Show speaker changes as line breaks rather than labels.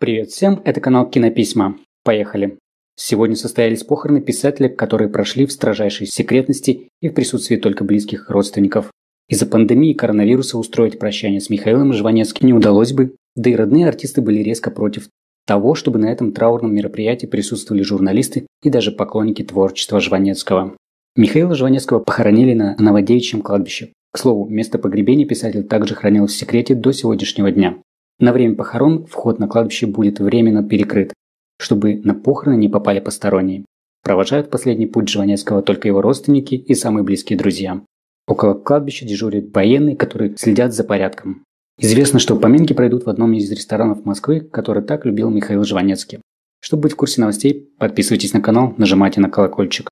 Привет всем, это канал Кинописьма. Поехали. Сегодня состоялись похороны писателя, которые прошли в строжайшей секретности и в присутствии только близких родственников. Из-за пандемии коронавируса устроить прощание с Михаилом Жванецким не удалось бы, да и родные артисты были резко против того, чтобы на этом траурном мероприятии присутствовали журналисты и даже поклонники творчества Жванецкого. Михаила Жванецкого похоронили на Новодевичьем кладбище. К слову, место погребения писатель также хранилось в секрете до сегодняшнего дня. На время похорон вход на кладбище будет временно перекрыт, чтобы на похороны не попали посторонние. Провожают последний путь Жванецкого только его родственники и самые близкие друзья. Около кладбища дежурят военные, которые следят за порядком. Известно, что поминки пройдут в одном из ресторанов Москвы, который так любил Михаил Жванецкий. Чтобы быть в курсе новостей, подписывайтесь на канал, нажимайте на колокольчик.